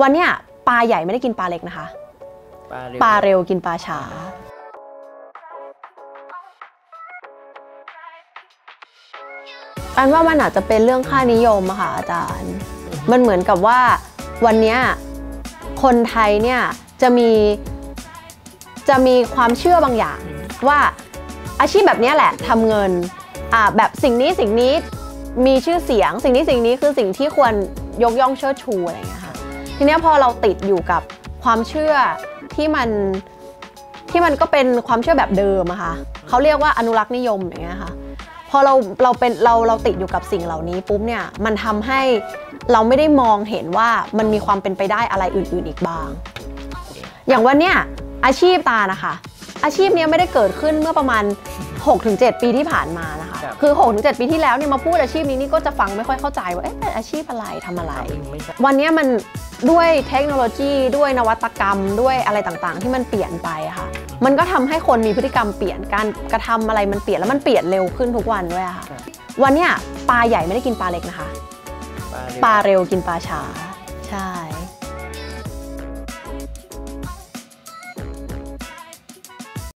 วันเนี้ยปลาใหญ่ไม่ได้กินปลาเล็กนะคะปลาเร็วปลาเร็วกินปลาช้าอันว่ามันอาจจะเป็นเรื่องค่านิยมอะค่ะอาจารย์ มันเหมือนกับว่าวันเนี้ยคนไทยเนี่ยจะมีจะมีความเชื่อบางอย่าง ว่าอาชีพแบบเนี้ยแหละทำเงินอ่าแบบสิ่งนี้สิ่งนี้มีชื่อเสียง สิ่งนี้สิ่งนี้คือสิ่งที่ควรยกย่องเชิดชูอะไรอย่างเงี้ยค่ะ ทีเนี้ยพอเราติดอยู่กับความเชื่อที่มันที่มันก็เป็นความเชื่อแบบเดิมอะค่ะเขาเรียกว่าอนุรักษ์นิยมอย่างเงี้ยค่ะพอเราเราเป็นเราเราติดอยู่กับสิ่งเหล่านี้ปุ๊บเนี่ยมันทำให้เราไม่ได้มองเห็นว่ามันมีความเป็นไปได้อะไรอื่น ๆอีกบ้าง อย่างวันเนี้ยอาชีพตานะคะ อาชีพเนี้ยไม่ได้เกิดขึ้นเมื่อประมาณ 6-7 ปีที่ผ่านมานะคะครับคือ 6-7 ปีที่แล้วเนี่ยมาพูดอาชีพนี้นี่ก็จะฟังไม่ค่อยเข้าใจว่าเอ๊ะเป็นอาชีพอะไรทำอะไรไม่ใช่วันเนี้ยมันด้วยเทคโนโลยีด้วยนวัตกรรมด้วยอะไรต่างๆ ที่มันเปลี่ยนไปอะค่ะ มันก็ทำให้คนมีพฤติกรรมเปลี่ยนการกระทำอะไรมันเปลี่ยนแล้วมันเปลี่ยนเร็วขึ้นทุกวันด้วยอะค่ะครับวันเนี้ยปลาใหญ่ไม่ได้กินปลาเล็กนะคะ ปลาเร็วปลาเร็วกินปลาช้าใช่